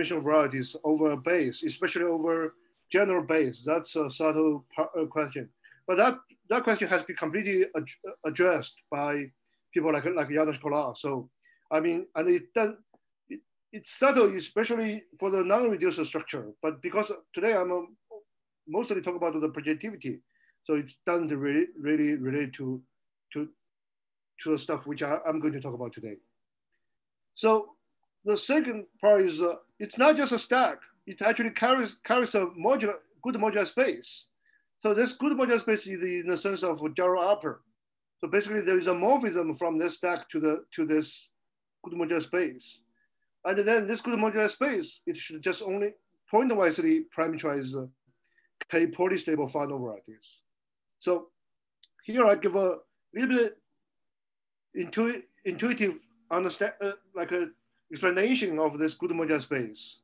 dimensional varieties over a base, especially over general base? That's a subtle uh, question. But that, that question has been completely ad addressed by people like, like János Kollár. So, I mean, and it it, it's subtle, especially for the non-reducer structure. But because today I'm a, mostly talk about the projectivity. So it doesn't really, really relate to, to, to the stuff which I, am going to talk about today. So the second part is uh, it's not just a stack. It actually carries carries a moduli good moduli space. So this good moduli space is in the sense of Jarod Alper. So basically there is a morphism from this stack to the to this good moduli space. And then this good moduli space, it should just only pointwisely parameterize k polystable Fano varieties. So here I give a little bit intu intuitive understand, uh, like a explanation of this good moduli space.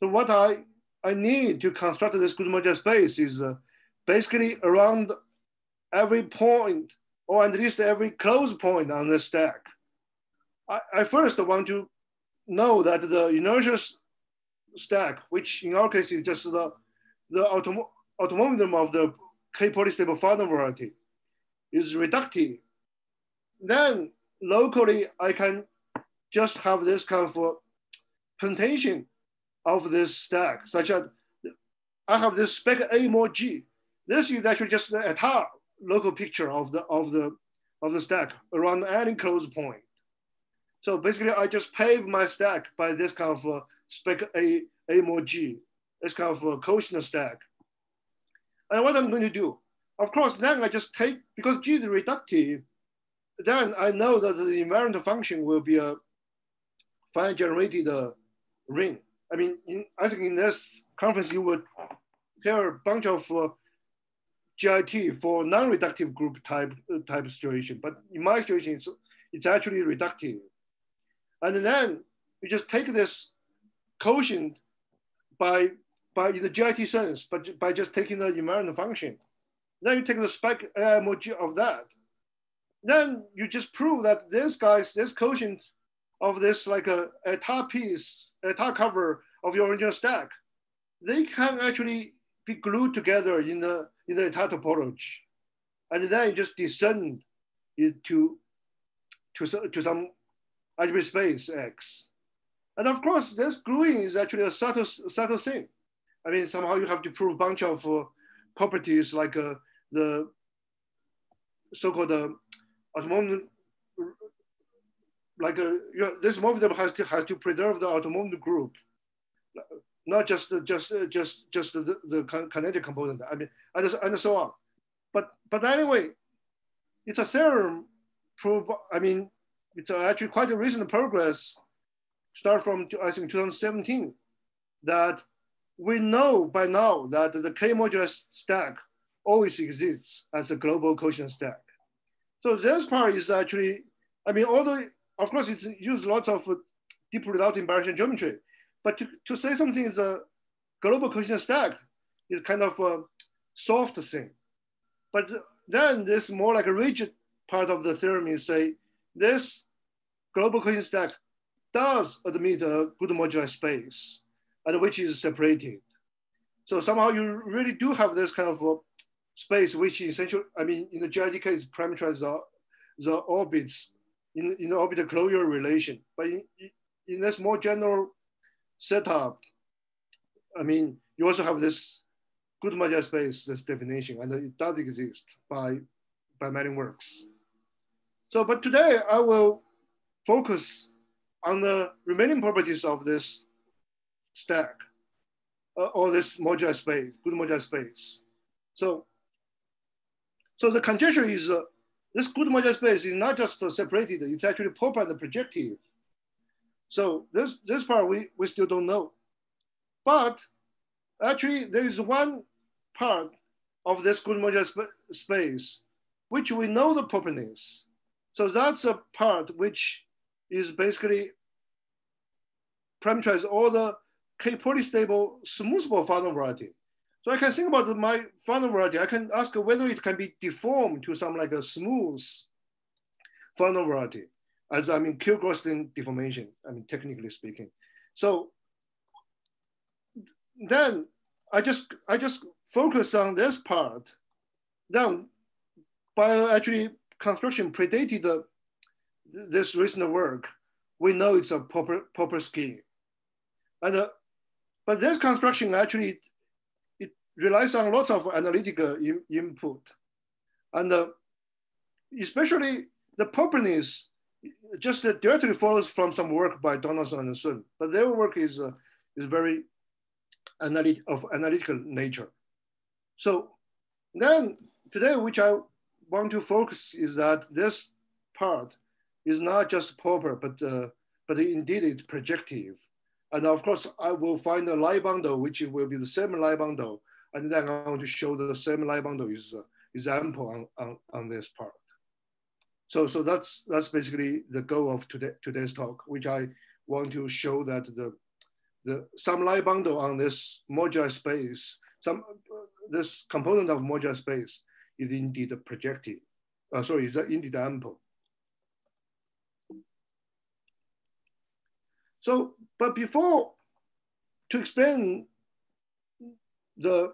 So what I, I need to construct this good moduli space is uh, basically around every point or at least every close point on the stack. I, I first want to know that the inertial stack, which in our case is just the, the autom automorphism of the k-polystable Fano variety, is reductive. Then locally, I can just have this kind of presentation of this stack, such as I have this spec A mod G. This is actually just the entire local picture of the of the of the stack around any close point. So basically, I just pave my stack by this kind of uh, spec A A mod G, this kind of uh, quotient stack. And what I'm going to do, of course, then I just take because G is reductive. Then I know that the invariant function will be a finite generated uh, ring. I mean, in, I think in this conference, you would hear a bunch of uh, GIT for non-reductive group type uh, type situation. But in my situation, it's, it's actually reductive. And then you just take this quotient by, by the GIT sense, but by just taking the invariant function. Then you take the spec emoji of that. Then you just prove that this guy's, this quotient of this like a, a top piece, a top cover of your original stack, they can actually be glued together in the in the étale topology, and then just descend into to, to some algebraic space X. And of course, this gluing is actually a subtle, subtle thing. I mean, somehow you have to prove a bunch of uh, properties like uh, the so-called uh, like a, you know, this movement has to has to preserve the autonomic group, not just uh, just uh, just just the, the kinetic component. I mean, and, and so on. But but anyway, it's a theorem. Prove. I mean, it's actually quite a recent progress. Start from I think 2017, that we know by now that the K moduli stack always exists as a global quotient stack. So this part is actually, I mean, although of course, it uses lots of uh, deep result in geometry, but to, to say something is a global quotient stack is kind of a soft thing. But then this more like a rigid part of the theorem is say, this global quotient stack does admit a good moduli space and which is separated. So somehow you really do have this kind of space, which essentially, I mean, in the GIT case, parameterize the, the orbits in, in the orbital closure relation. But in, in this more general setup, I mean, you also have this good moduli space, this definition, and it does exist by, by many works. So, but today I will focus on the remaining properties of this stack uh, or this moduli space, good moduli space. So, so the conjecture is uh, this good moduli space is not just separated, it's actually proper and projective. So this, this part we, we still don't know. But actually there is one part of this good moduli sp space which we know the properties. So that's a part which is basically parameterize all the K polystable smoothable Fano variety. So I can think about my Fano variety. I can ask whether it can be deformed to some like a smooth Fano variety, as I mean Q-Gorenstein deformation, I mean technically speaking. So then I just I just focus on this part. Then by actually construction predated the, this recent work. We know it's a proper proper scheme, and uh, but this construction actually relies on lots of analytical in, input, and uh, especially the properness just uh, directly follows from some work by Donaldson and Sun, but their work is uh, is very analytic of analytical nature. So then today, which I want to focus is that this part is not just proper, but uh, but indeed it's projective. And of course, I will find a line bundle, which will be the CM line bundle. And then I want to show the CM line bundle is, uh, is on, on, on this part. So, so that's, that's basically the goal of today, today's talk, which I want to show that the, the CM line bundle on this moduli space, some this component of moduli space is indeed projective. Uh, sorry, is that indeed ample. So, but before to explain the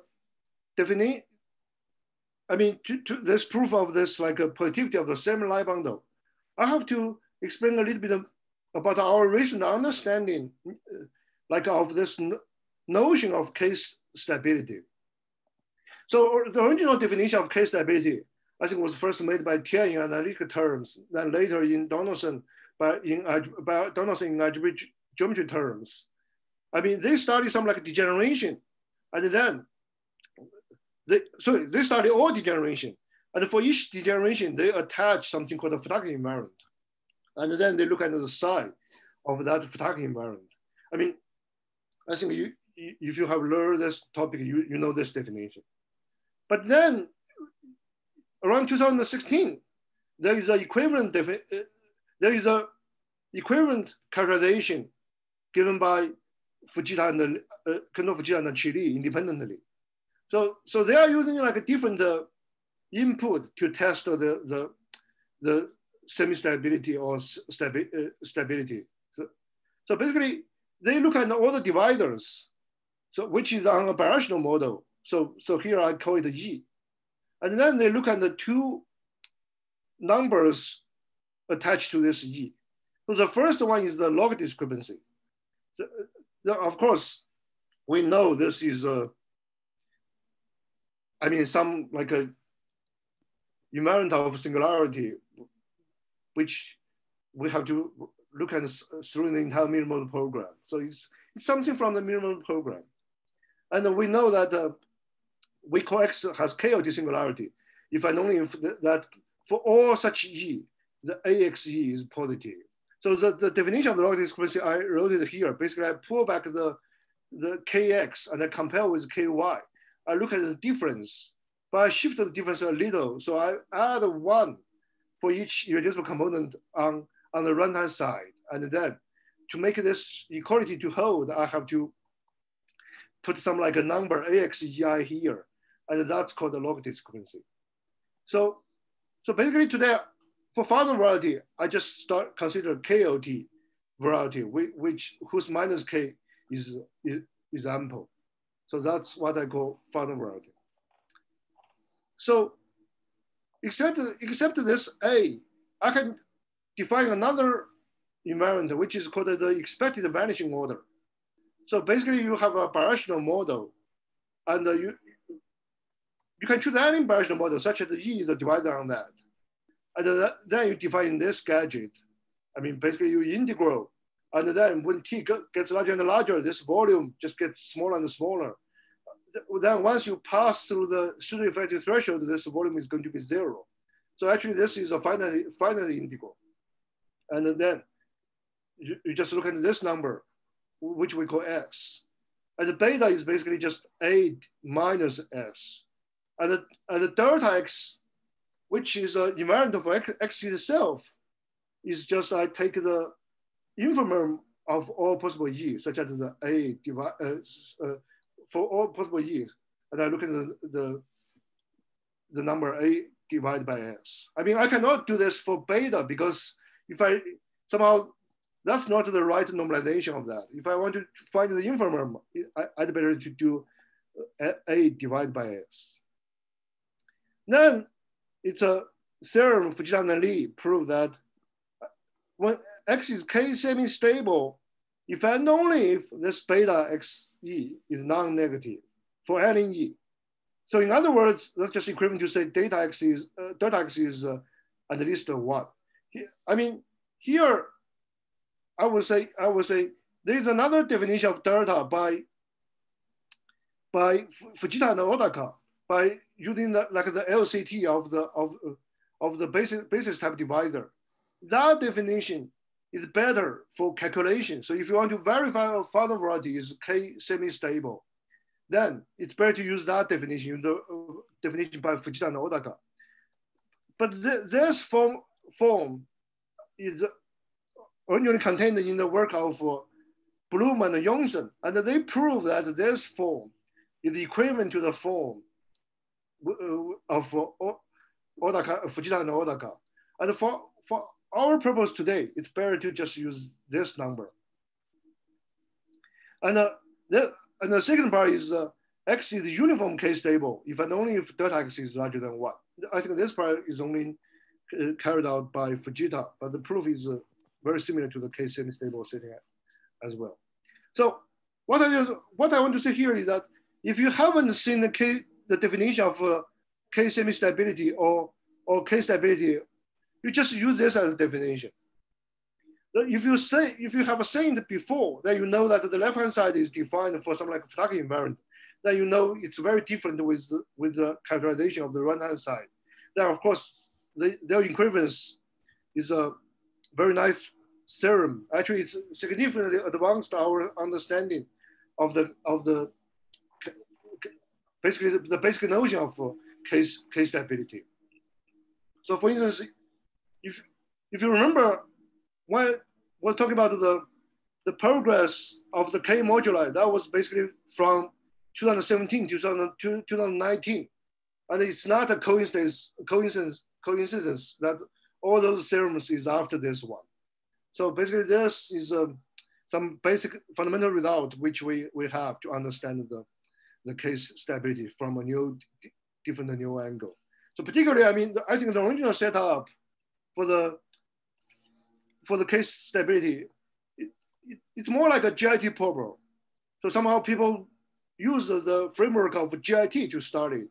definition, I mean, to, to this proof of this like a positivity of the CM line bundle, I have to explain a little bit of, about our recent understanding, uh, like of this notion of case stability. So the original definition of K-stability, I think was first made by Tian in analytical terms, then later in Donaldson, by, in, uh, by Donaldson in algebraic geometry terms. I mean, they study some like degeneration, and then they, so they study all degeneration. And for each degeneration, they attach something called a Futaki invariant. And then they look at the psi of that Futaki invariant. I mean, I think you, if you have learned this topic, you, you know this definition. But then around 2016, there is a equivalent, uh, there is a equivalent characterization given by Fujita and uh, Kento Fujita and Qi independently. So, so they are using like a different uh, input to test the, the, the semi-stability or stabi uh, stability. So, so basically, they look at all the divisors, so which is on a birational model. So, so here I call it E. And then they look at the two numbers attached to this E. So the first one is the log discrepancy of course, we know this is a, I mean, some like a invariant of singularity, which we have to look at through the entire minimal program. So it's, it's something from the minimal program. And we know that uh, we call X has KLT singularity. If I only if that for all such E, the AXE is positive. So the, the definition of the log discrepancy, I wrote it here. Basically, I pull back the, the kx and I compare with ky. I look at the difference, but I shift the difference a little. So I add one for each irreducible component on, on the runtime side. And then to make this equality to hold, I have to put some like a number AXEI here. And that's called the log discrepancy. So, so basically today for Fano variety, I just start consider KLT variety, which whose minus K is, is, is ample. So that's what I call variety. So except, except this A, I can define another invariant, which is called the expected vanishing order. So basically you have a birational model and uh, you, you can choose any birational model such as E the divisor on that. And uh, then you define this gadget. I mean, basically you integral. And then when t gets larger and larger, this volume just gets smaller and smaller. Then once you pass through the pseudo effective threshold, this volume is going to be zero. So actually this is a finite, finite integral. And then you, you just look at this number, which we call S. And the beta is basically just A minus S. And the, and the delta X which is an invariant of X, X itself, is just I take the infimum of all possible E, such as the A divide, uh, uh, for all possible E, and I look at the, the, the number A divided by S. I mean, I cannot do this for beta because if I somehow that's not the right normalization of that. If I want to find the infimum, I, would better to do a, a divided by s. Then it's a theorem Fujita and Li prove that when x is k semi-stable, if and only if this beta xe is non-negative for any e. So in other words, that's just equivalent to say data x is, uh, delta x is uh, at least one. I mean, here I would say, I would say there's another definition of delta by, by Fujita and Odaka by using the, like the LCT of the, of, of the basis, basis type divisor. That definition is better for calculation. So if you want to verify a Fano variety is K semi-stable, then it's better to use that definition, the uh, definition by Fujita and Odaka. But th this form, form is originally contained in the work of uh, Blum and Jonsson, and they prove that this form is equivalent to the form uh, of uh, Odaka, Fujita and Odaka. And for, for our purpose today, it's better to just use this number. And, uh, the, and the second part is uh, x is uniform k stable if and only if delta x is larger than one. I think this part is only uh, carried out by Fujita, but the proof is uh, very similar to the k semi-stable setting as well. So what I, what I want to say here is that if you haven't seen the k, the definition of uh, k semi-stability or, or k stability, you just use this as a definition. If you say, if you have seen it before, then you know that the left-hand side is defined for something like Futaki invariant. Then you know it's very different with, with the characterization of the right-hand side. Then of course, the, their equivalence is a very nice theorem. Actually, it's significantly advanced our understanding of the of the basically the, the basic notion of uh, K K-stability. So, for instance, if if you remember, when we're talking about the the progress of the K moduli, that was basically from 2017 to 2019, and it's not a coincidence coincidence coincidence that all those theorems is after this one. So basically this is um, some basic fundamental result which we, we have to understand the, the K-stability from a new, different new angle. So particularly, I mean, I think the original setup for the, for the K-stability, it, it, it's more like a GIT problem. So somehow people use the, framework of GIT to study.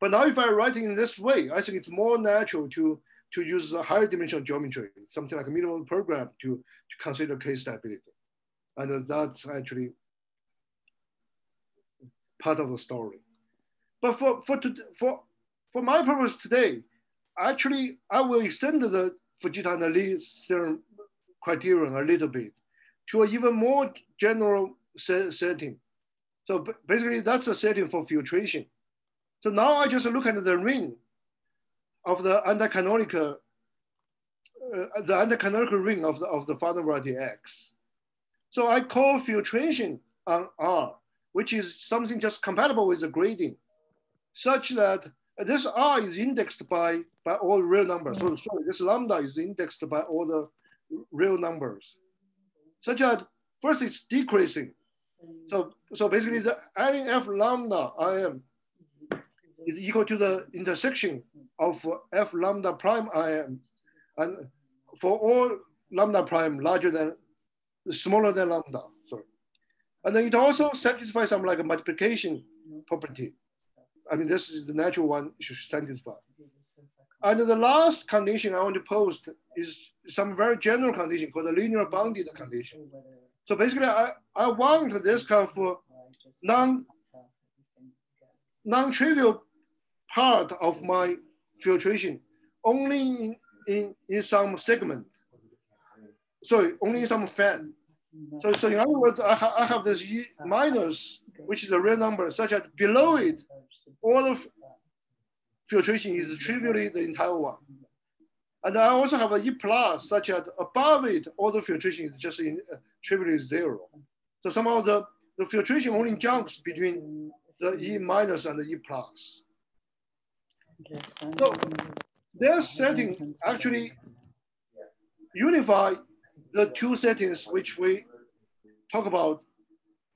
But now if I write it in this way, I think it's more natural to to use a higher dimensional geometry, something like a minimal program to, to consider K-stability. And that's actually part of the story. But for, for, for, for my purpose today, actually, I will extend the Fujita and Li theorem criterion a little bit to an even more general setting. So basically, that's a setting for filtration. So now I just look at the ring of the anticanonical, uh, the anticanonical ring of the, of the Fano variety X. So I call filtration on R, which is something just compatible with the grading, such that this R is indexed by, by all real numbers. So mm. sorry, this lambda is indexed by all the real numbers, such that first it's decreasing. So, so basically the adding F lambda IM is equal to the intersection of f lambda prime im, and for all lambda prime larger than, smaller than lambda, sorry. And then it also satisfies some like a multiplication property. I mean, this is the natural one should satisfy. And the last condition I want to post is some very general condition called the linear bounded condition. So basically, I, I want this kind of uh, non, non-trivial part of my filtration only in, in, in some segment. Sorry, only in some fan. So, so in other words, I, ha I have this E minus, which is a real number, such that below it, all of filtration is trivially the entire one. And I also have an E plus, such that above it, all the filtration is just in uh, trivially zero. So somehow the, the filtration only jumps between the E minus and the E plus. So their setting actually unify the two settings which we talk about.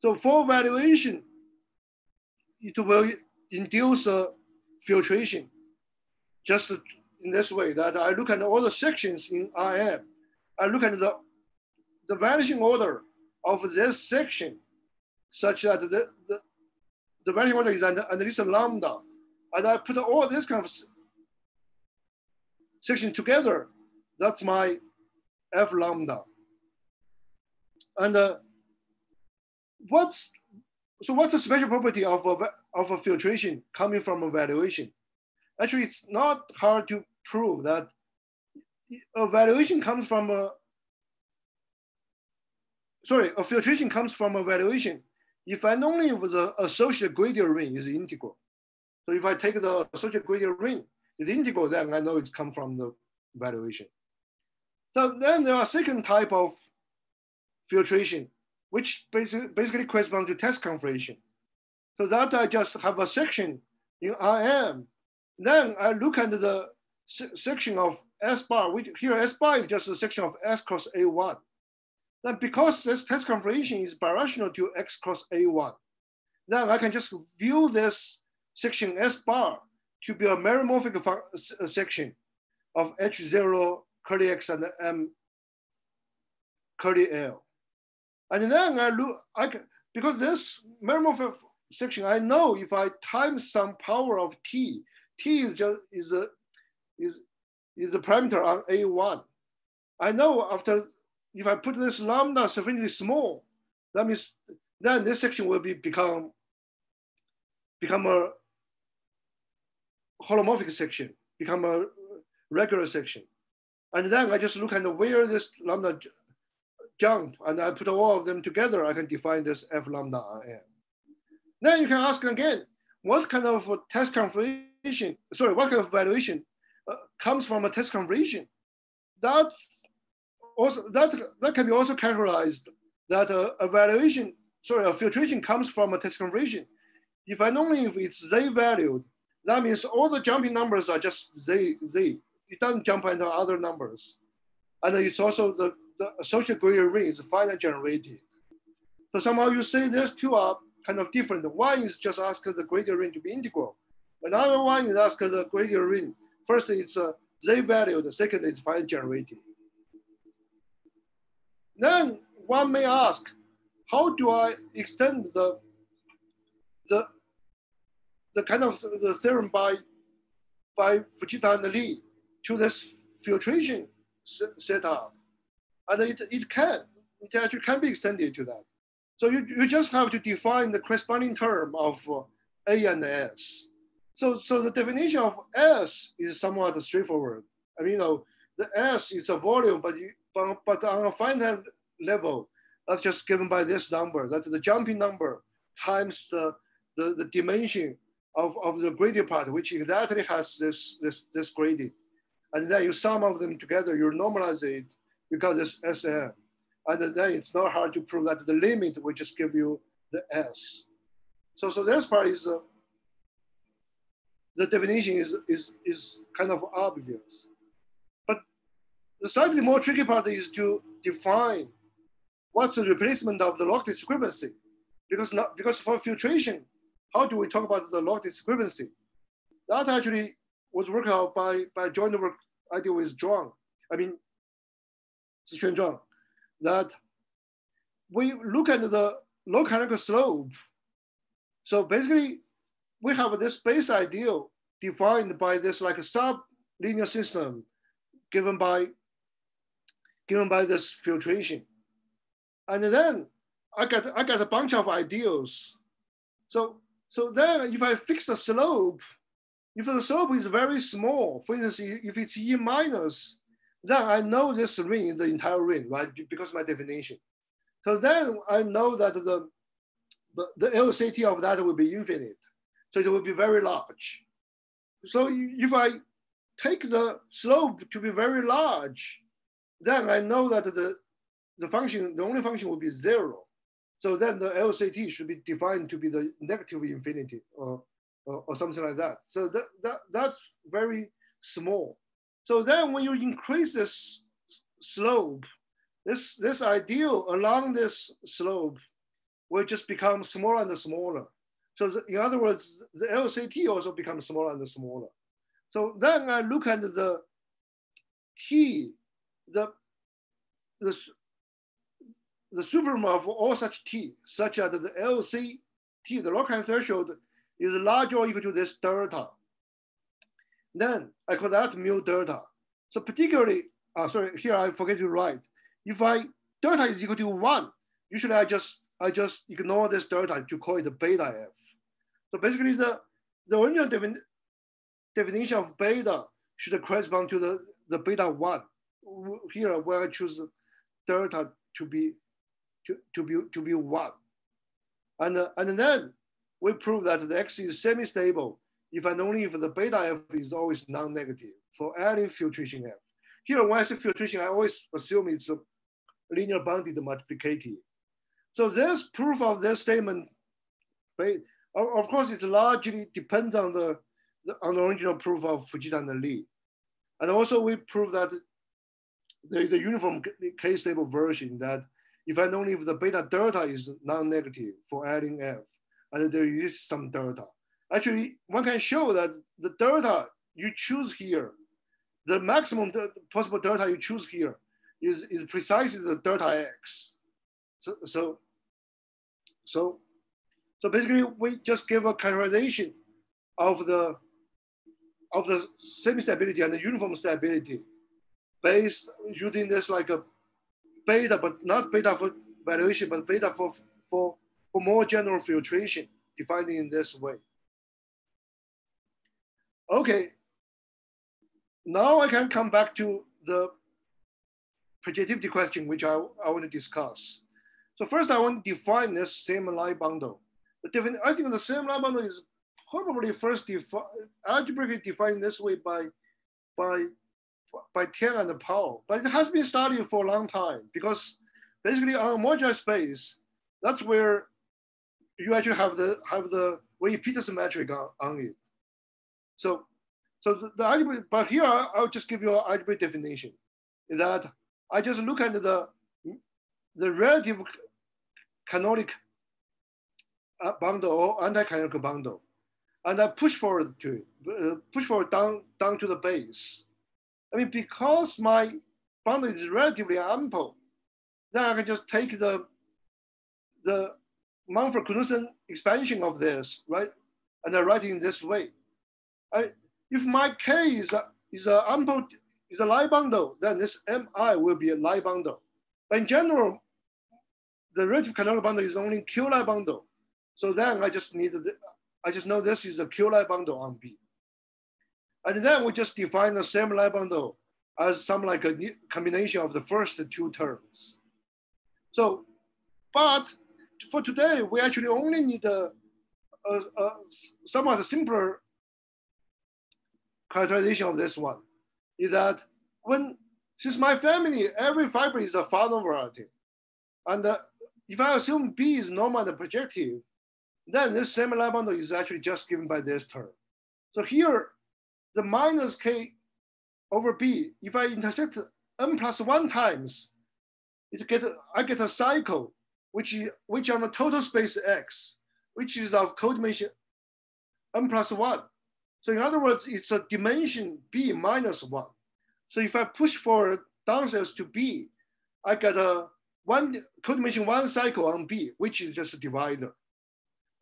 So for valuation, it will induce a filtration just in this way that I look at all the sections in RM. I look at the, the vanishing order of this section such that the, the, the vanishing order is under, under this lambda. And I put all this kind of section together. That's my F lambda. And uh, what's so what's the special property of a, of a filtration coming from a valuation? Actually, it's not hard to prove that a valuation comes from a, sorry, a filtration comes from a valuation if and only if the associated graded ring is integral. So if I take the associated graded ring, it's integral, then I know it's come from the valuation. So then there are second type of filtration, which basically, basically corresponds to test configuration. So that I just have a section in RM. Then I look at the section of S bar, which here S bar is just a section of S cross A1. Then because this test configuration is birational to X cross A1, then I can just view this section S bar to be a meromorphic section of H0 X and M curly L. And then I look, I can, because this meromorphic section, I know if I times some power of T, T is just is a is is the parameter on A1. I know after if I put this lambda sufficiently small, that means then this section will be become become a holomorphic section, become a regular section. And then I just look at where this lambda jump and I put all of them together, I can define this F lambda M. Then you can ask again, what kind of test configuration, sorry, what kind of valuation uh, comes from a test configuration? That's also, that, that can be also categorized that uh, a valuation, sorry, a filtration comes from a test configuration. If I only if it's Z valued, that means all the jumping numbers are just Z, Z. It doesn't jump into other numbers. And it's also the, the associated graded ring is finite generated. So somehow you say these two are kind of different. One is just ask the graded ring to be integral. Another one is ask the graded ring. First it's a Z value, the second is finite generated. Then one may ask, how do I extend the, the, the kind of the theorem by, by Fujita and Li to this filtration setup? And it, it can, it actually can be extended to that. So you, you just have to define the corresponding term of uh, A and S. So, so the definition of S is somewhat straightforward. I mean, you know, the S is a volume, but, you, but, but on a finite level, that's just given by this number, that's the jumping number times the, the, the dimension of, of the graded part, which exactly has this, this, this gradient. And then you sum of them together, you normalize it, you got this SN. And then it's not hard to prove that the limit will just give you the S. So, so this part is, uh, the definition is, is, is kind of obvious. But the slightly more tricky part is to define what's the replacement of the log discrepancy. Because, not, because for filtration, how do we talk about the log discrepancy? That actually was worked out by, by joint work I did with Zhuang. I mean, Ziquan Zhuang that we look at the log canonical slope. So basically, we have this base ideal defined by this like a sub-linear system given by given by this filtration. And then I got I got a bunch of ideals. So so then if I fix the slope, if the slope is very small, for instance, if it's E minus, then I know this ring the entire ring, right? Because my definition. So then I know that the, the, the LCT of that will be infinite. So it will be very large. So if I take the slope to be very large, then I know that the, the function, the only function will be zero. So then the LCT should be defined to be the negative infinity or, or, or something like that. So that, that, that's very small. So then when you increase this slope, this, this ideal along this slope will just become smaller and smaller. So the, in other words, the LCT also becomes smaller and smaller. So then I look at the T, the, the, the supremum of all such T, such as the LCT, the log threshold, is larger or equal to this delta. Then I call that mu delta. So particularly, uh, sorry, here I forget to write. If I delta is equal to one, usually I just I just ignore this delta to call it beta f. So basically the, the original defin definition of beta should correspond to the, the beta one. Here where I choose delta to be to, to be to be one. And, uh, and then we prove that the X is semi-stable if and only if the beta F is always non-negative for any filtration F. Here, when I say filtration, I always assume it's a linear bounded multiplicative. So this proof of this statement, of course, it largely depends on the, on the original proof of Fujita and Li. And also we prove that the, the uniform k-stable version that if and only if the beta delta is non-negative for adding F, and there is some delta. Actually, one can show that the delta you choose here, the maximum possible delta you choose here is, is precisely the delta X. So, so, so, so basically we just give a characterization of the of the semi-stability and the uniform stability based using this like a beta, but not beta for valuation, but beta for, for, for more general filtration defined in this way. Okay, now I can come back to the projectivity question, which I, I want to discuss. So first I want to define this CM line bundle. The I think the CM line bundle is probably first defi algebraically defined this way by, by by Tian and Paul, but it has been studied for a long time because basically on a space, that's where you actually have the have the Weil-Petersson metric on, on it. So, so the, the algebra, but here I'll just give you an algebraic definition that I just look at the the relative canonic uh, bundle or anti-canonical bundle, and I push forward to uh, push forward down down to the base. I mean, because my bundle is relatively ample, then I can just take the, the Mumford-Knudsen expansion of this, right? And I write it in this way. I, if my K is a, is a ample, is a line bundle, then this MI will be a line bundle. But in general, the relative canonical bundle is only Q line bundle. So then I just need, the, I just know this is a Q line bundle on B. And then we just define the CM line bundle as some like a combination of the first two terms. So, but for today, we actually only need a, a, a somewhat simpler characterization of this one, is that when, since my family, every fiber is a Fano variety, and uh, if I assume B is normal and projective, then this line bundle is actually just given by this term. So here, the minus k over b, if I intersect n plus one times, it get I get a cycle which which on the total space x, which is of codimension n plus one. So in other words, it's a dimension b minus one. So if I push forward downstairs to b, I get a one codimension one cycle on b, which is just a divisor.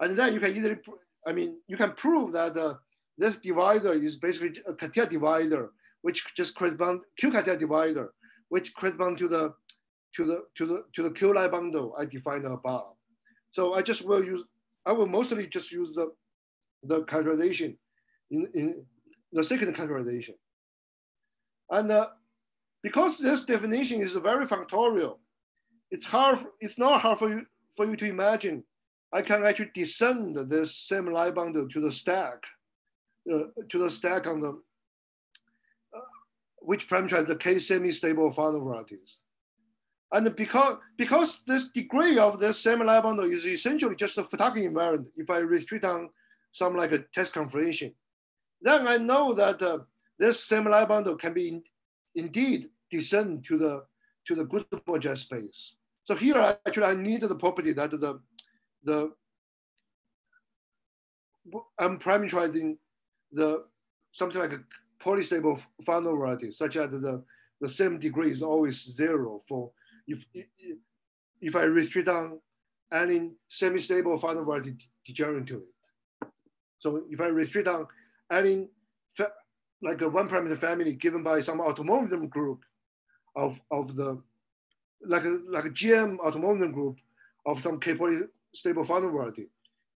And then you can either, I mean, you can prove that uh, this divisor is basically a Cartier divisor, which just corresponds, Q Cartier divisor, which corresponds to the to the to the to the Q line bundle I defined above. So I just will use I will mostly just use the the characterization in, in the second characterization. And uh, because this definition is very functorial, it's hard, it's not hard for you, for you to imagine I can actually descend this CM line bundle to the stack uh, to the stack on the, uh, which parameterize the k semi-stable Fano varieties. And because, because this degree of this CM line bundle is essentially just a Futaki invariant, if I restrict on some like a test configuration, then I know that uh, this CM line bundle can be in, indeed descend to the to the good homogeneous space. So here, actually, I need the property that the, the I'm parameterizing the something like a polystable Fano variety, such that the, the same degree is always zero for if, if I restrict down any semi-stable Fano variety degenerate to it. So if I restrict down any like a one parameter family given by some automorphism group of, of the, like a, like a GM automorphism group of some K stable Fano variety,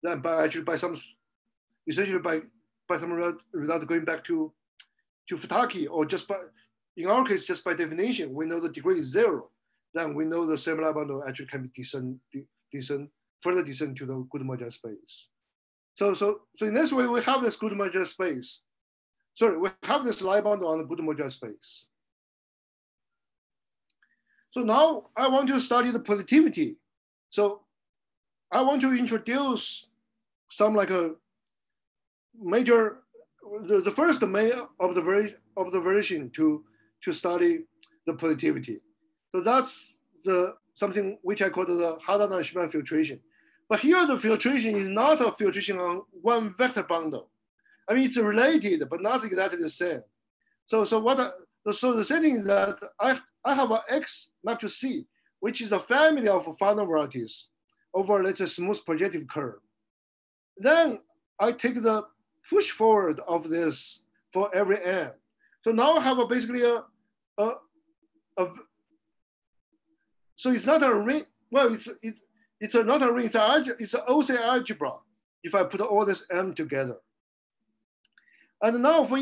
then by actually by some, essentially by, by some result, result going back to, to Futaki or just by, in our case, just by definition, we know the degree is zero. Then we know the similar bundle actually can be descend, descend, further descend to the good homogeneous space. So, so, so in this way, we have this good homogeneous space sorry, we have this line bundle on the good homogeneous space. So now I want to study the positivity. So I want to introduce some like a major, the, the first main observation, observation to, to study the positivity. So that's the something which I call the Harder-Narasimhan filtration. But here the filtration is not a filtration on one vector bundle. I mean, it's related, but not exactly the same. So, so what? so the setting is that I, I have an X map to C, which is a family of Fano varieties over let's say smooth projective curve. Then I take the push forward of this for every n. So now I have a basically a, a, a so it's not a ring. Well, it's it, it's not a ring. It's a it's an OC algebra. If I put all this m together. And now for,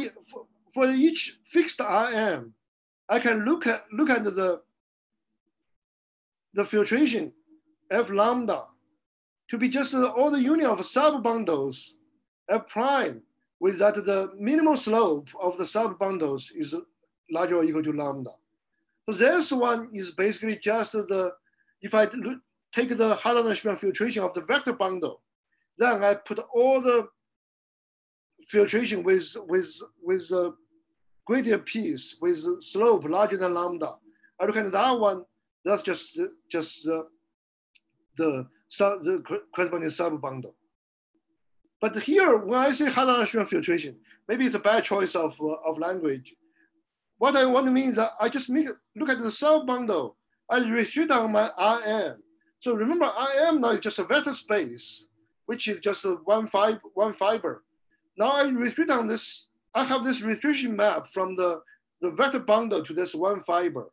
for each fixed RM, I can look at, look at the, the filtration F lambda to be just all the union of sub bundles F prime with that the minimal slope of the sub bundles is larger or equal to lambda. So this one is basically just the, if I take the Harder-Narasimhan filtration of the vector bundle, then I put all the filtration with with with a graded piece with slope larger than lambda. I look at that one. That's just just the the, the corresponding sub bundle. But here, when I say Harder-Narasimhan filtration, maybe it's a bad choice of, uh, of language. What I want to mean is that I just make, look at the sub bundle. I restrict down my RM. So remember, RM now is just a vector space, which is just one, five, one fiber. Now I restrict on this, I have this restriction map from the, the vector bundle to this one fiber.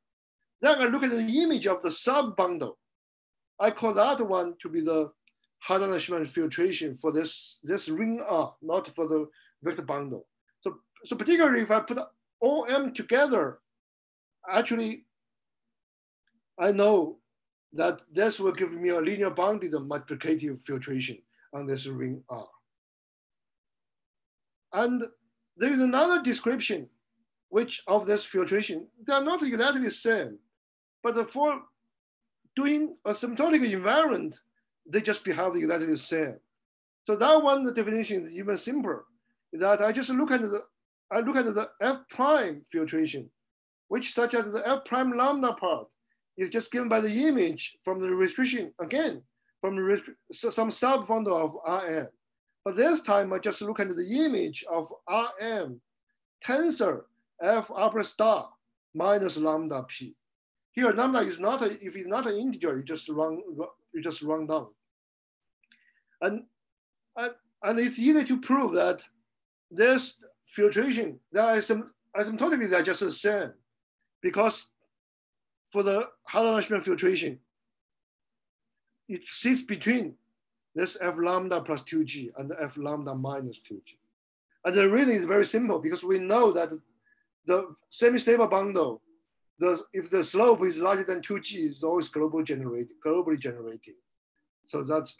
Then I look at the image of the sub bundle. I call that one to be the Harder-Narasimhan filtration for this, this ring R, not for the vector bundle. So, so particularly if I put all M together, actually, I know that this will give me a linear bounded multiplicative filtration on this ring R. And there is another description which of this filtration, they are not exactly the same, but for doing a symptotic invariant, they just behave exactly the same. So that one, the definition is even simpler, that I just look at the, I look at the F prime filtration, which such as the F prime lambda part is just given by the image from the restriction, again, from some sub bundle of Rm. But this time I just look at the image of Rm tensor f upper star minus lambda p. Here lambda is not a, if it's not an integer, you just run you just run down. And, and it's easy to prove that this filtration, there is asymptotically they're just the same because for the Harder-Narasimhan filtration, it sits between this f lambda plus 2g and f lambda minus 2g. And the reason is very simple because we know that the semi-stable bundle, the, if the slope is larger than 2g, it's always global generated, globally generated. So that's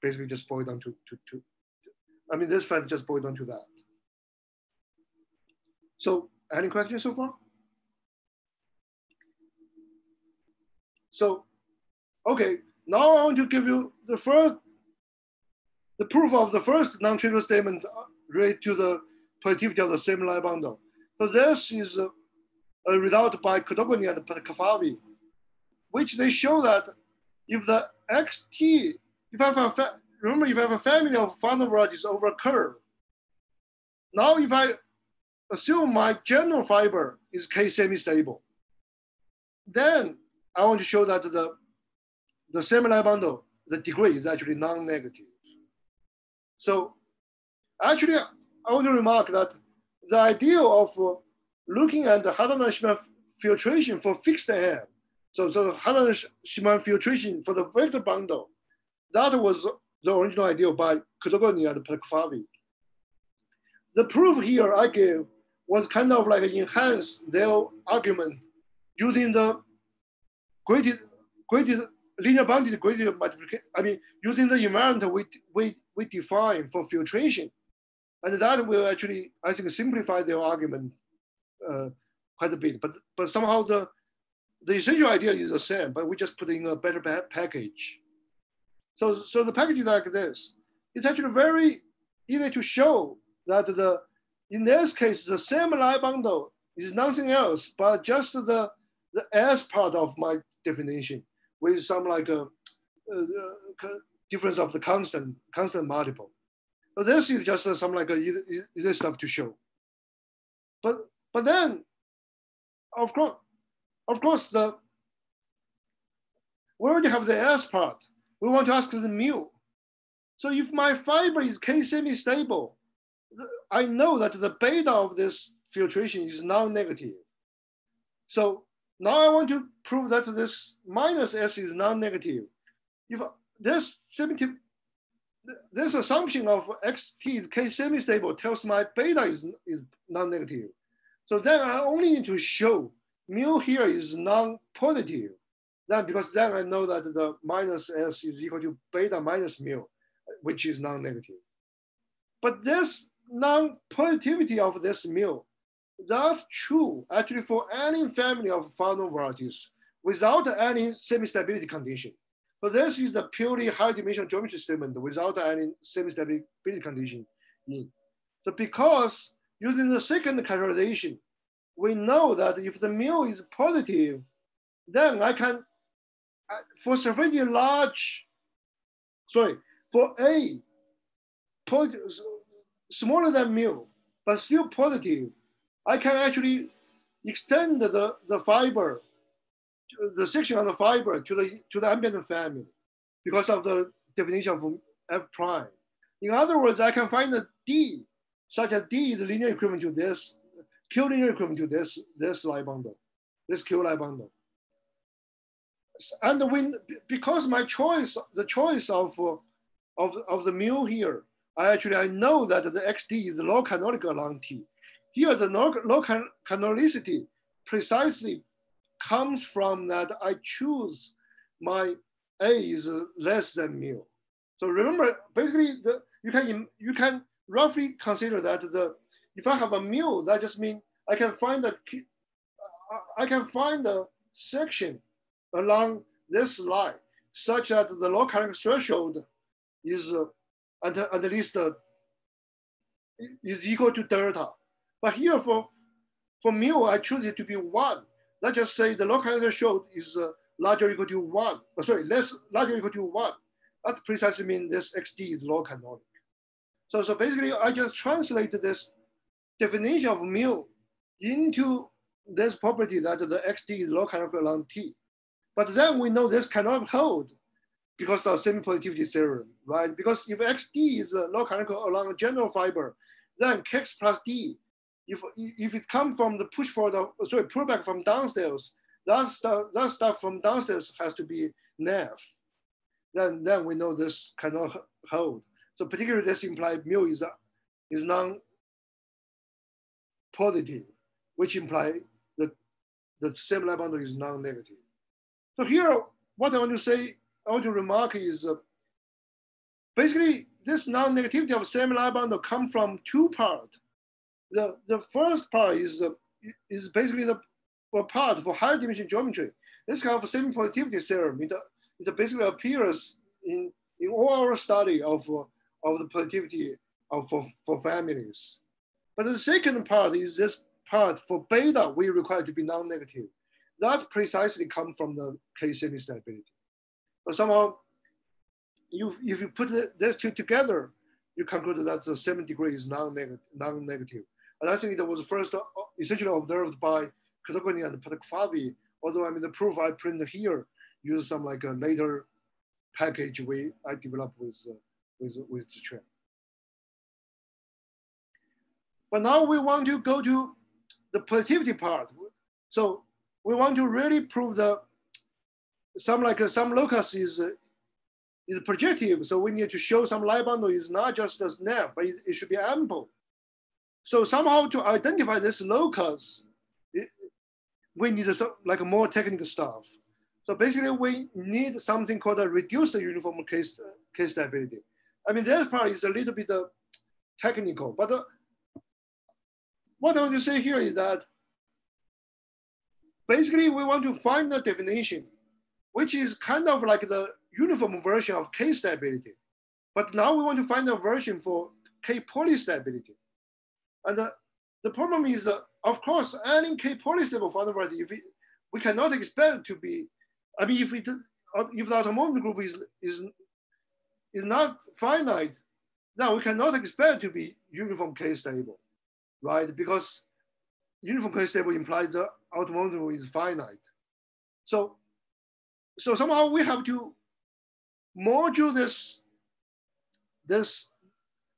basically just boiled down to, to, to I mean, this fact just boiled down to that. So any questions so far? So, okay, now I want to give you the first the proof of the first non-trivial statement uh, related to the positivity of the CM line bundle. So this is a, a result by Codogni and Patakfalvi which they show that if the xt, if I have a, remember if I have a family of Fano varieties over a curve, now if I assume my general fiber is K semi-stable, then I want to show that the, the CM line bundle, the degree is actually non-negative. So actually, I want to remark that the idea of uh, looking at the Harder-Narasimhan filtration for fixed M, so, so Harder-Narasimhan filtration for the vector bundle, that was the original idea by Codogni and Patakfalvi. The proof here I gave was kind of like enhance their argument using the graded, graded linear bounded gradient multiplication. I mean, using the environment we, we, we define for filtration. And that will actually, I think, simplify their argument uh, quite a bit. But, but somehow the, the essential idea is the same, but we just put in a better pa package. So, so the package is like this. It's actually very easy to show that the, in this case, the CM line bundle is nothing else but just the, the S part of my definition with some like a, uh, uh, a, a difference of the constant, constant multiple. But this is just uh, some like a easy stuff to show. But but then, of course, of course, the we already have the S part. We want to ask the mu. So if my fiber is K semi-stable, I know that the beta of this filtration is non-negative. So now I want to prove that this minus S is non-negative. If this this assumption of xt is k semi-stable tells my beta is, is non-negative. So then I only need to show mu here is non-positive. Then because then I know that the minus s is equal to beta minus mu, which is non-negative. But this non-positivity of this mu that's true actually for any family of Fano varieties without any semi-stability condition. So this is the purely high dimensional geometry statement without any semi-stability condition in. So because using the second characterization, we know that if the mu is positive, then I can, uh, for sufficiently large, sorry, for A, smaller than mu, but still positive, I can actually extend the, the fiber, the section of the fiber to the, to the ambient family because of the definition of F prime. In other words, I can find a D, such as D is linear equivalent to this, Q linear equivalent to this, this line bundle, this Q line bundle. And when, because my choice, the choice of, of, of the mu here, I actually, I know that the XD is the log canonical along T. Here, the log canonicity precisely comes from that I choose my A is less than mu. So remember, basically, the, you can you can roughly consider that the if I have a mu, that just means I can find a I can find a section along this line such that the log canonical threshold is uh, uh, at, least uh, is equal to delta. But here for, for mu, I choose it to be one. Let's just say the local threshold is uh, larger equal to one, oh, sorry, less larger equal to one. That precisely means this XD is log canonic. So, so basically I just translate this definition of mu into this property that the XD is log canonical along T. But then we know this cannot hold because of semi-positivity theorem, right? Because if XD is a log canonical along a general fiber, then Kx plus D if if it come from the push for the sorry pullback from downstairs, that stuff that stuff from downstairs has to be nef. Then then we know this cannot hold. So particularly this implies mu is uh, is non positive, which imply that the CM line bundle is non-negative. So here, what I want to say, I want to remark is uh, basically this non-negativity of CM line bundle come from two parts the, the first part is, uh, is basically the part for higher dimension geometry. This kind of semi-positivity theorem, it, it basically appears in, in all our study of, uh, of the positivity of, for, for families. But the second part is this part for beta, we require to be non-negative. that precisely come from the K semi-stability. But somehow, you, if you put these two together, you conclude that the seven degree is non-negative. And I think it was first uh, essentially observed by Codogni and Patakfalvi, although I mean the proof I printed here use some like a later package we I developed with uh, with with Ziquan. But now we want to go to the positivity part. So we want to really prove that some like uh, some locus is uh, is projective. So we need to show some lie bundle is not just a snap, but it, it should be ample. So somehow to identify this locus, it, we need some like more technical stuff. So basically we need something called a reduced uniform case, case stability. I mean, that part is a little bit uh, technical, but uh, what I want to say here is that basically we want to find a definition, which is kind of like the uniform version of K stability. But now we want to find a version for K polystability. And uh, the problem is, uh, of course, any K polystable variety, if it, we cannot expect to be I mean, if it if the automorphism group is is is not finite, now we cannot expect to be uniform K stable, right? Because uniform K stable implies the group is finite. So so somehow we have to module this this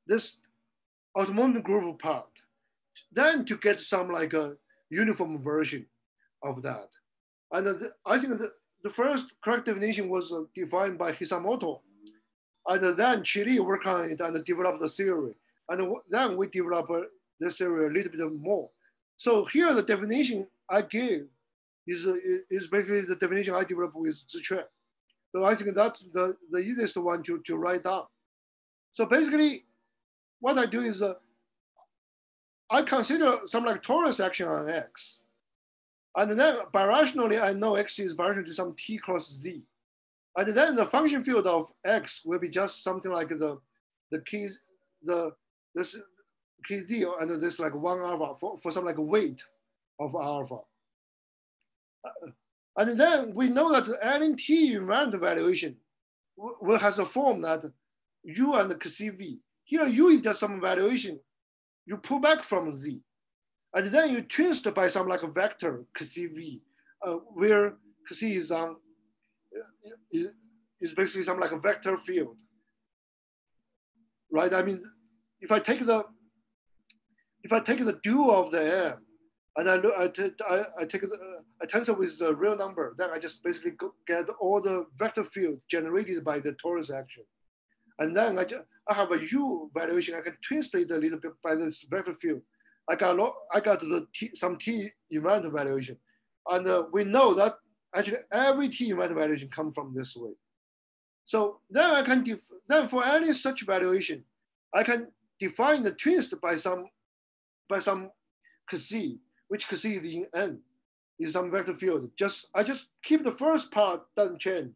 this automorphism group part, then to get some like a uniform version of that. And I think that the first correct definition was uh, defined by Hisamoto. And then Chi Li worked on it and developed the theory. And then we developed uh, the theory a little bit more. So here the definition I gave is, uh, is basically the definition I developed with Ziquan. So I think that's the, the easiest one to, to write down. So basically, what I do is uh, I consider some like torus action on X. And then birationally, I know x is birational to some t cross z. And then the function field of x will be just something like the, the keys, the this key d and this like one alpha for, for some like weight of alpha. And then we know that any t invariant valuation will has a form that u and CV. Here u is just some valuation you pull back from z. And then you twist by some like a vector CV, uh, where C is on is, is basically some like a vector field, right? I mean, if I take the if I take the dual of the M and I look, I, I, I take the, uh, a tensor with a real number, then I just basically get all the vector field generated by the torus action. And then I, I have a U valuation, I can twist it a little bit by this vector field. I got I got the T, some T event valuation, and uh, we know that actually every T event valuation comes from this way. So then I can def then for any such valuation, I can define the twist by some by some Xi, which is in N, is some vector field. Just I just keep the first part doesn't change,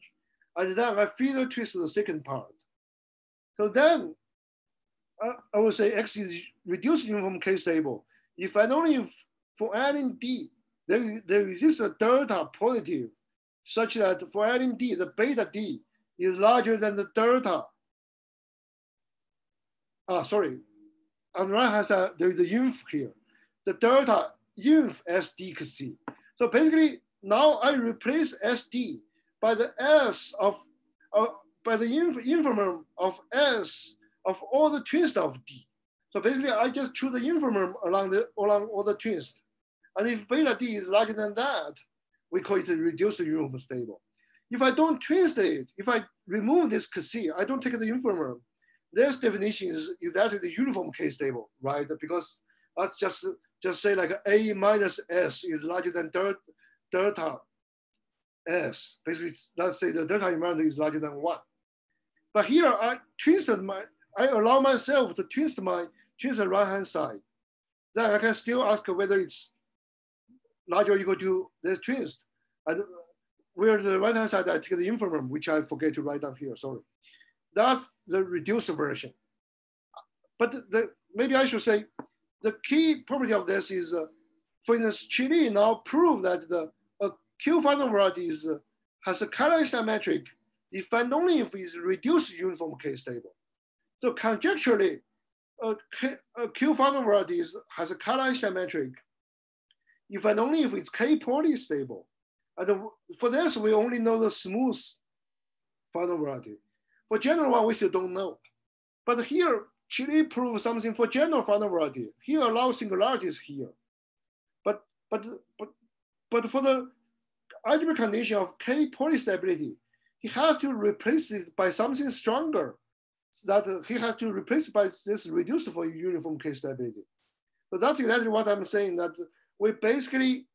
and then I feeder twist the second part. So then I would say X is reduced uniform K stable. If and only if for adding D, there, there exists a delta positive such that for adding D, the beta D is larger than the delta. Ah, sorry. On the right hand side, there's the inf here. The delta inf SD So basically, now I replace SD by the S of, uh, by the inf infimum of S of all the twins of D. So basically, I just choose the infimum along the along all the twins. And if beta D is larger than that, we call it a reduced uniform stable. If I don't twist it, if I remove this Xi, I don't take the infimum, this definition is exactly the uniform K stable, right? Because let's just just say like A minus S is larger than delta S. Basically, let's say the delta invariant is larger than one. But here I twisted my I allow myself to twist my twist the right hand side. Then I can still ask whether it's larger or equal to this twist. And where the right hand side, I take the infimum, which I forget to write down here, sorry. That's the reduced version. But the, maybe I should say, the key property of this is, uh, for instance, Chi Li now proved that the Q Fano variety is, uh, has a Caroline metric if and only if it's reduced uniform K stable. So conjecturally, a Q, a Q Fano variety is, has a Caroline metric if and only if it's K polystable. And for this, we only know the smooth Fano variety. For general one, we still don't know. But here, Chi Li proves something for general Fano variety. He allows singularities here. But, but, but, but for the algebraic condition of K polystability, he has to replace it by something stronger. So that he has to replace by this reduced for uniform K stability. So that's exactly what I'm saying that we basically,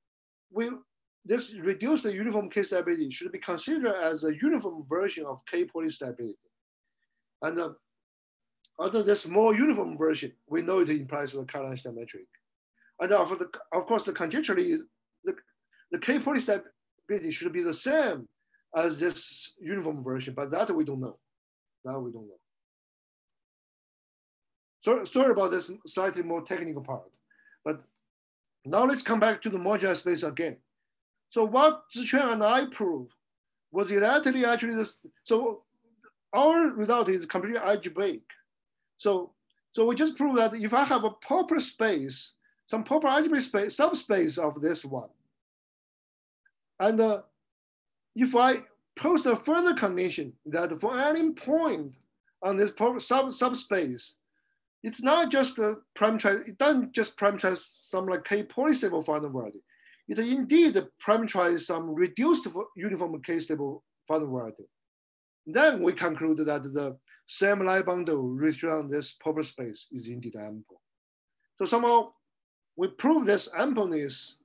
we this reduced uniform K stability should be considered as a uniform version of K polystability. And uh, under this more uniform version, we know it implies the Caroline metric. And of, the, of course, the conjecturally, the, the K polystability should be the same as this uniform version, but that we don't know. That we don't know. So, sorry about this slightly more technical part, but now let's come back to the moduli space again. So what Ziquan and I proved was exactly actually this. So our result is completely algebraic. So, so we just prove that if I have a proper space, some proper algebraic space, subspace of this one, and uh, if I post a further condition that for any point on this sub subspace, it's not just a parameterize, it doesn't just parameterize some like K polystable Fano variety it indeed parameterize some reduced uniform K-stable Fano variety. Then we conclude that the CM line bundle restricted on this proper space is indeed ample. So somehow we prove this ampleness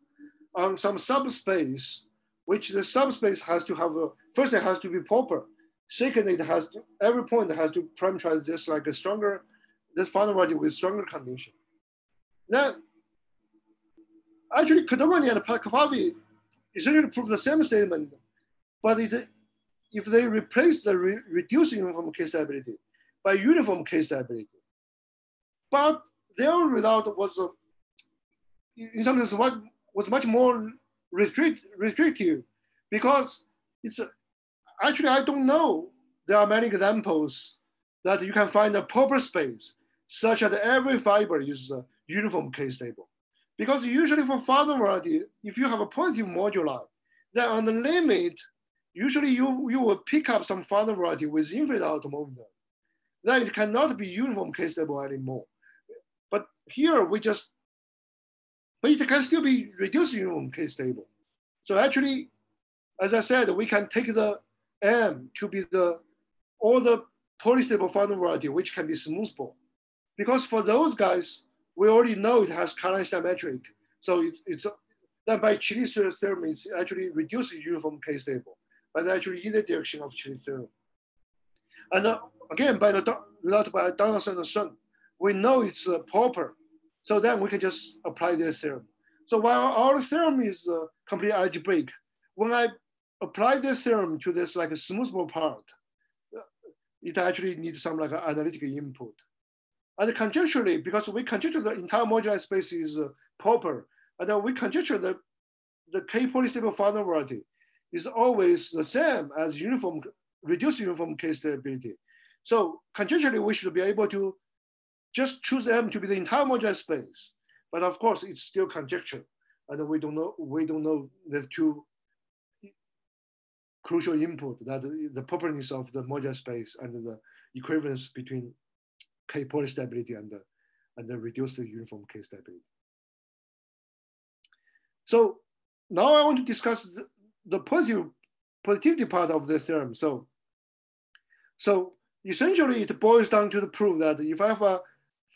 on some subspace, which the subspace has to have, a, first it has to be proper. Second, it has to, every point has to parameterize this like a stronger, this Fano variety with stronger condition. Then Actually, Codogni and Patakfalvi essentially prove the same statement, but it, if they replace the re reduced uniform K stability by uniform K stability, but their result was, uh, in some sense, what was much more restrict, restrictive because it's uh, actually, I don't know. There are many examples that you can find a proper space such that every fiber is uh, uniform K stable. Because usually for Fano variety, if you have a positive moduli, then on the limit, usually you, you will pick up some Fano variety with infinite automorphism. Then it cannot be uniform K-stable anymore. But here we just, but it can still be reduced uniform K-stable. So actually, as I said, we can take the M to be the all the polystable Fano variety, which can be smoothable. Because for those guys, we already know it has Caroline metric. So it's, it's then by Chi Li's theorem, it's actually reducing uniform K stable, but actually in the direction of theorem. And uh, again, by the result by Donaldson and Sun, we know it's uh, proper. So then we can just apply this theorem. So while our theorem is uh, completely algebraic, when I apply this theorem to this like a smoothable part, uh, it actually needs some like analytical input. And conjecturally, because we conjecture the entire moduli space is uh, proper, and then we conjecture the K polystable Fano variety is always the same as uniform, reduced uniform K stability. So conjecturally, we should be able to just choose M to be the entire moduli space. But of course, it's still conjecture, and we don't know we don't know the two crucial input that the properties of the moduli space and the equivalence between K polystability and the, and the reduced uniform K stability. So now I want to discuss the, positive, positivity part of the theorem. So, so essentially it boils down to the proof that if I have a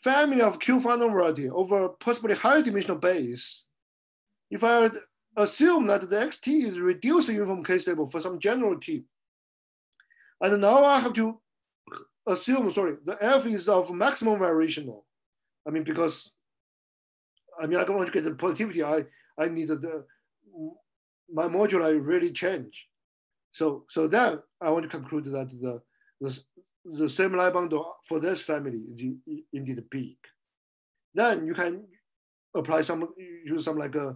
family of Q Fano variety over possibly higher dimensional base, if I assume that the xt is reduced uniform K stable for some general T, and now I have to assume, sorry, the F is of maximum variational. I mean, because, I mean, I don't want to get the positivity. I, I need the, my moduli really change. So, so then I want to conclude that the, the, the CM line bundle for this family is indeed big. Then you can apply some, use some like a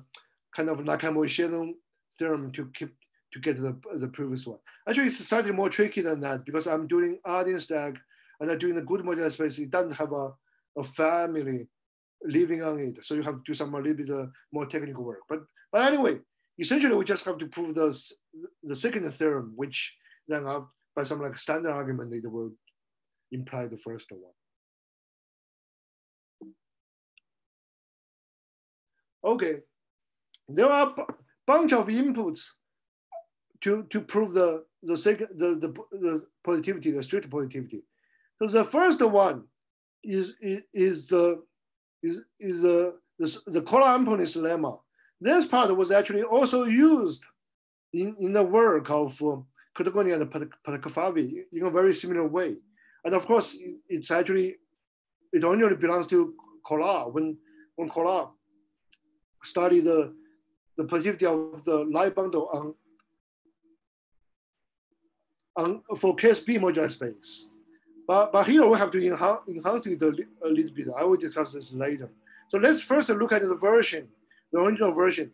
kind of Nakamura Shannon theorem to keep to get the, the previous one. Actually, it's slightly more tricky than that because I'm doing Artin stack and I'm doing a good moduli space. It doesn't have a, a family living on it. So you have to do some a little bit uh, more technical work. But, but anyway, essentially we just have to prove the, the second theorem, which then by some like standard argument, it will imply the first one. Okay, there are a bunch of inputs to, to prove the, the, second, the, the, the positivity, the strict positivity. So the first one is, is, is the, is, is the, the, the Kollár ampleness lemma. This part was actually also used in, in the work of Codogni and Patakfalvi in a very similar way. And of course, it's actually, it only belongs to Kollár. When, when Kollár studied the, the positivity of the Lie bundle on on, for KSP B moduli space. But, but here we have to enhance, enhance it a little bit. I will discuss this later. So let's first look at the version, the original version.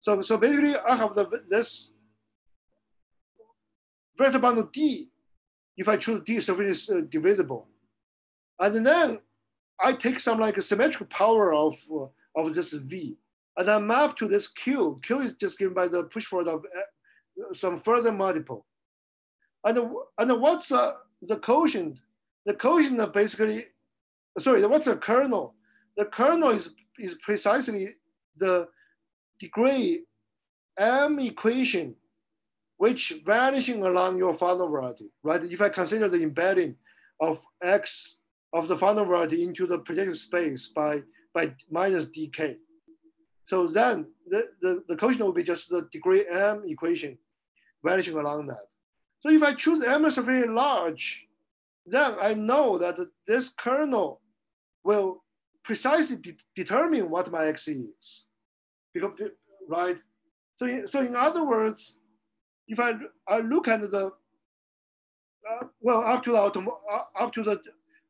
So, so basically I have the, this vector bundle D, if I choose D is uh, divisible. And then I take some like a symmetric power of, uh, of this V and I map to this Q. Q is just given by the push forward of uh, some further multiple. And, and what's uh, the quotient? The quotient basically, sorry, what's the kernel? The kernel is, is precisely the degree M equation which vanishing along your Fano variety, right? If I consider the embedding of X of the Fano variety into the projective space by, by minus dk. So then the, the, the quotient will be just the degree M equation vanishing along that. So if I choose M is very large, then I know that this kernel will precisely de determine what my X is. Because, right? So, in, so in other words, if I, I look at the, uh, well, up to the, uh, up to the,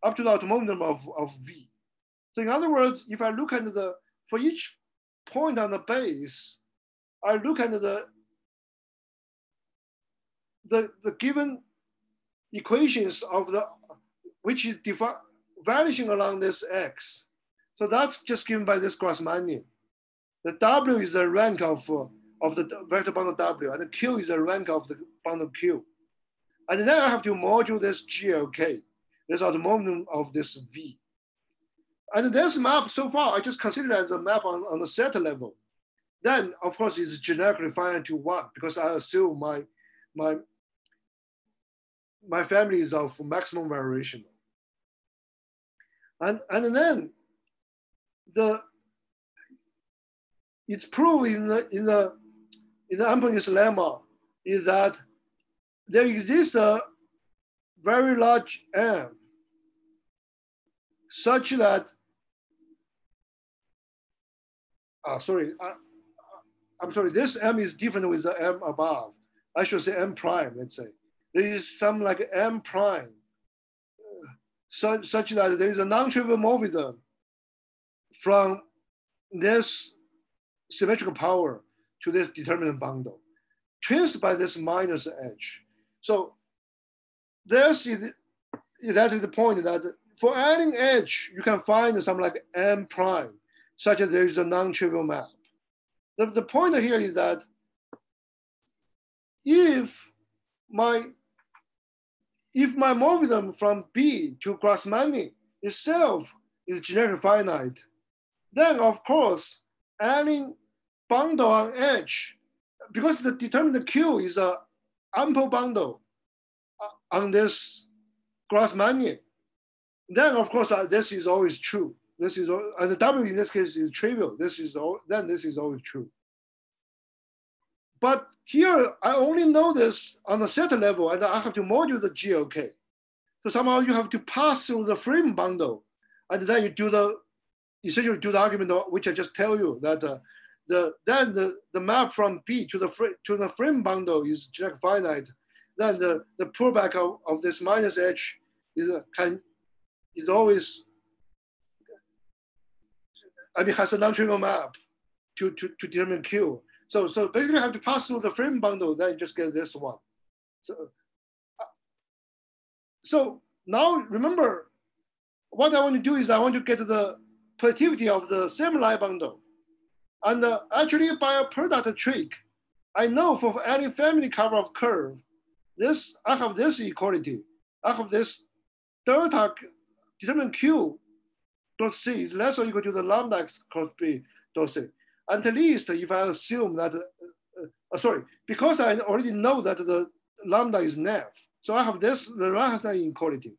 up to the automorphism of, of V. So in other words, if I look at the, for each point on the base, I look at the the, the given equations of the, which is vanishing along this X. So that's just given by this Grassmannian. The W is the rank of, uh, of the vector bundle W, and the Q is the rank of the bundle Q. And then I have to module this GLK, this automorphism of this V. And this map so far, I just consider as a map on, on the set level. Then, of course, it's generically finite to one because I assume my, my my family is of maximum variation. And, and then the it's proved in the in the in the ampleness lemma is that there exists a very large M such that uh, sorry, I, I'm sorry, this M is different with the M above. I should say M prime, let's say there is some like M prime, uh, such, such that there is a non-trivial morphism from this symmetrical power to this determinant bundle, traced by this minus edge. So this is, that is the point that for adding edge, you can find some like M prime, such that there is a non-trivial map. The, the point here is that if my if my morphism from B to Grassmannian itself is generically finite, then of course, any bundle on edge, because the determinant Q is a ample bundle uh, on this Grassmannian, then of course uh, this is always true. This is and the W in this case is trivial. This is all, then this is always true. But here, I only know this on a set level, and I have to module the GLK. So somehow you have to pass through the frame bundle, and then you do the essentially do the argument which I just tell you that uh, the then the, the map from B to the frame to the frame bundle is Jack finite. Then the, the pullback of, of this minus H is uh, can is always I mean has a non-trivial map to, to, to determine Q. So, so basically I have to pass through the frame bundle, then just get this one. So, uh, so now remember, what I want to do is I want to get the positivity of the line bundle. And uh, actually by a product trick, I know for any family cover of curve, this I have this equality. I have this delta determinant Q dot C is less or equal to the lambda x cross B dot C. At least if I assume that, uh, uh, sorry, because I already know that the lambda is nef, so I have this the right hand inequality.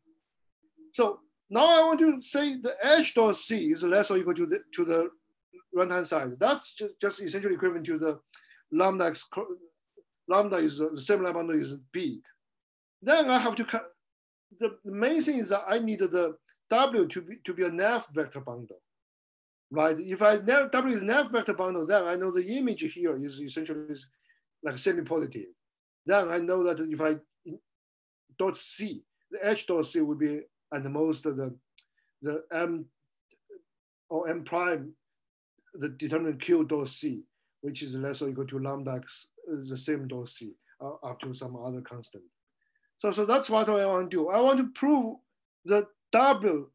So now I want to say the h dot c is less or equal to the to the right hand side. That's just, just essentially equivalent to the lambda x lambda is the same lambda is big. Then I have to cut. The main thing is that I need the w to be to be a nef vector bundle, right? If I nef, w is nef vector bundle, then I know the image here is essentially like semi-positive. Then I know that if I dot c, the h dot c would be the most of the the m or m prime, the determinant q dot c, which is less or equal to lambda x, the same dot c, uh, up to some other constant. So, so that's what I want to do. I want to prove that W.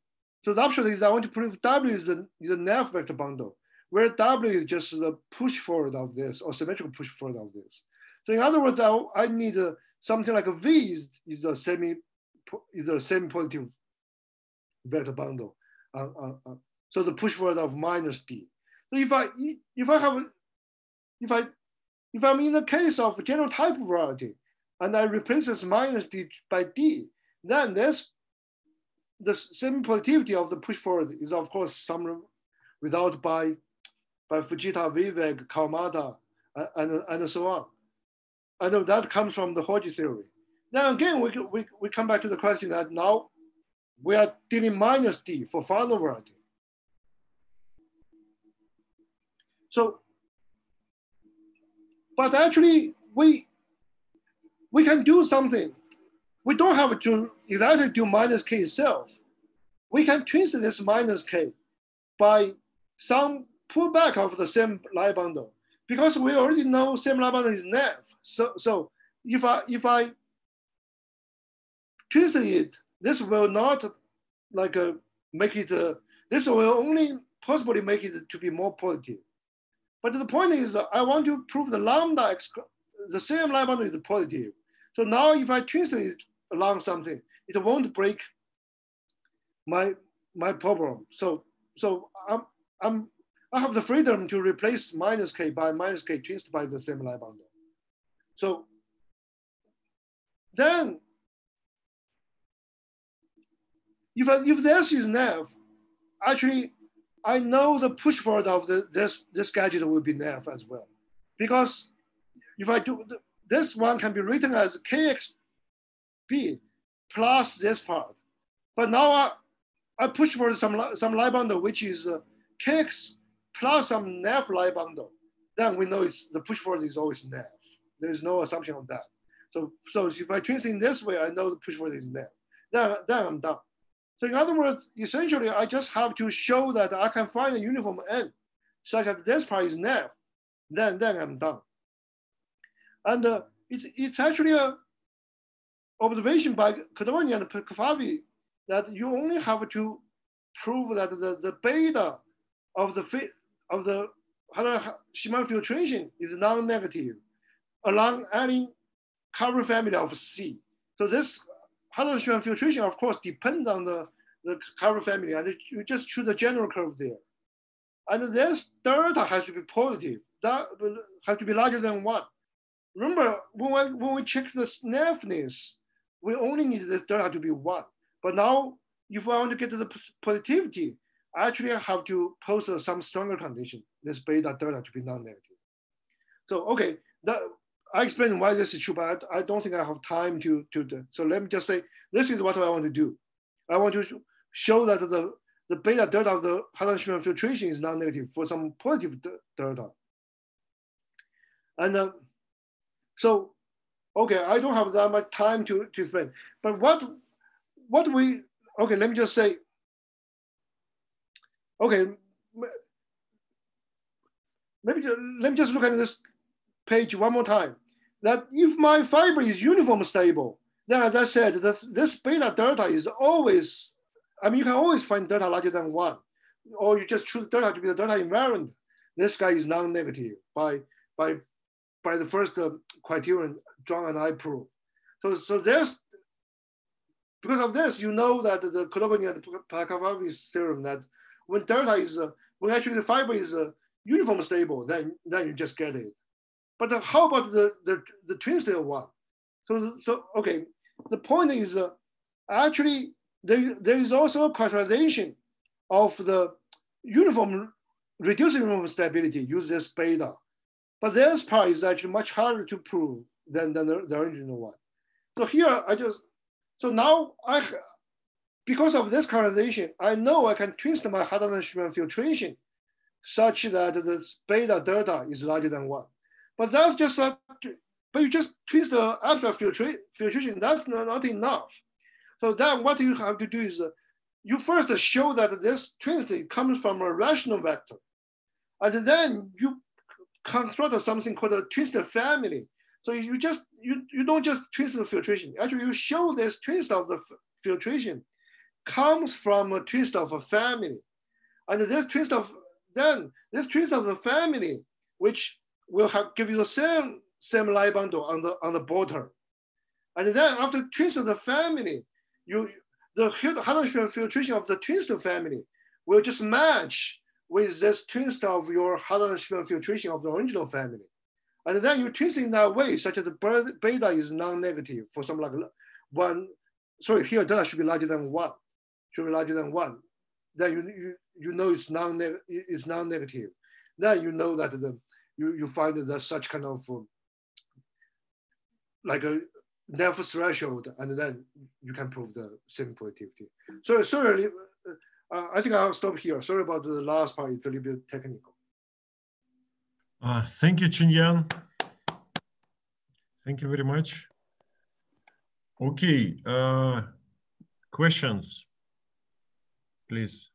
So the option is I want to prove W is the, the nef vector bundle, where W is just the push forward of this or symmetrical push forward of this. So in other words, I, I need uh, something like a V is, is a semi is a semi-positive vector bundle. Uh, uh, uh, so the push forward of minus D. So if I if I have if I if I'm in the case of general type variety and I replace this minus D by D, then this the same positivity of the push forward is of course summed without by by Fujita, Viehweg, Kawamata, and, and so on. And that comes from the Hodge theory. Now again, we, we, we come back to the question that now we are dealing minus D for Fano variety. So, but actually we, we can do something. We don't have to exactly do minus K itself. We can twist this minus K by some pullback of the CM line bundle because we already know CM line bundle is nef. So, so if I, if I twist it this will not like uh, make it, uh, this will only possibly make it to be more positive. But the point is, uh, I want to prove the lambda, the same lambda is positive. So now if I twist it along something, it won't break my my problem. So so I'm I'm I have the freedom to replace minus k by minus k twist by the CM line bundle. So then if, if this is nef, actually, I know the push forward of the, this, this gadget will be nef as well. Because if I do, this one can be written as KXB plus this part. But now I, I push for some, some line bundle, which is uh, KX plus some nef line bundle. Then we know it's, the push forward is always nef. There's no assumption of that. So, so if I twist in this way, I know the push forward is nef. Then, then I'm done. So in other words, essentially, I just have to show that I can find a uniform n such that this part is nef, then, then I'm done. And uh, it, it's actually a observation by Codogni and Patakfalvi that you only have to prove that the, the beta of the of the Sheman filtration is non-negative along any cover family of C. So this Hadron filtration, of course, depends on the, the curve family, and you just choose the general curve there. And this delta has to be positive. That has to be larger than one. Remember, when we, when we check the snappiness, we only need this delta to be one. But now, if I want to get to the positivity, I actually have to post some stronger condition, this beta delta to be non-negative. So, okay, that, I explain why this is true, but I, don't think I have time to, to do. So let me just say, this is what I want to do. I want to show that the, the beta delta of the Hadron filtration is non-negative for some positive delta. And uh, so, okay, I don't have that much time to, to explain. But what, what we, okay, let me just say, okay, maybe let me just look at this page one more time. That if my fiber is uniform stable, then as I said, that this beta delta is always, I mean, you can always find delta larger than one, or you just choose delta to be the delta invariant. This guy is non-negative by, by, by the first uh, criterion Zhuang and I prove. So, so there's, because of this, you know that the Codogni and Patakfalvi theorem that when delta is, uh, when actually the fiber is uh, uniform stable, then, then you just get it. But how about the, the, the twin one? So, so okay, the point is uh, actually there, there is also a quantization of the uniform, reducing uniform stability, use this beta. But this part is actually much harder to prove than, than the, the original one. So here I just, so now I, because of this quantization, I know I can twist my Hadamard filtration such that the beta delta is larger than one. But that's just a, but you just twist the abstract filtration, that's not enough. So then what you have to do is uh, you first show that this trinity comes from a rational vector. And then you construct something called a twisted family. So you just, you, you don't just twist the filtration. Actually, you show this twist of the filtration comes from a twist of a family. And this twist of, then this twist of the family, which will have give you the same same lie bundle on the on the border. And then after twist the family, you the Hadamard filtration of the twist family will just match with this twist of your Hadamard filtration of the original family. And then you twist in that way such that the beta is non-negative for some like one, sorry, here delta should be larger than one, should be larger than one. Then you, you, you know it's non it's non-negative. Then you know that the you, you find that such kind of um, like a Nelson threshold, and then you can prove the same productivity. So sorry, uh, I think I'll stop here. Sorry about the last part, it's a little bit technical. Uh, thank you, Chenyang. Thank you very much. Okay, uh, questions, please.